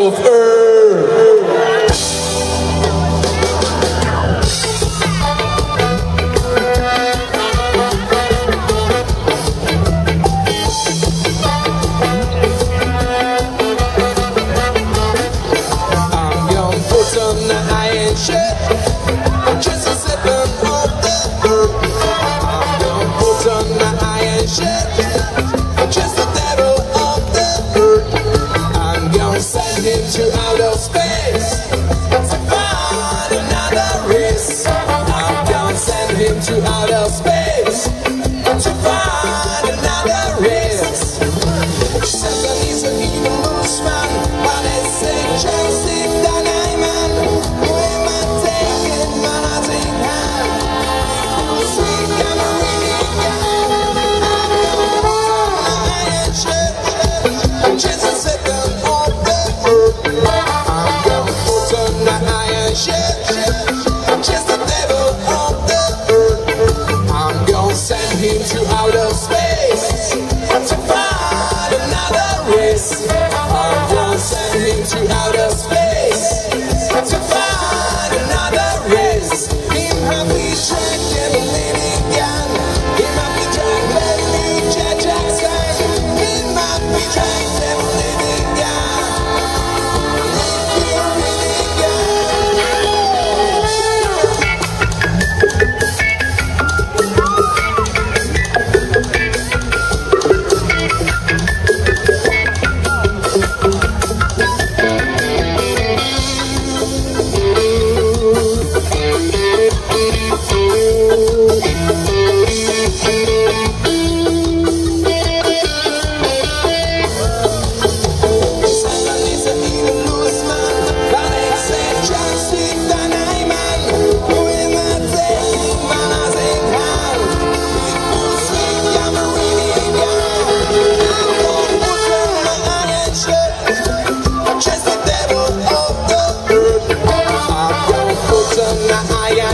of earth. Gonna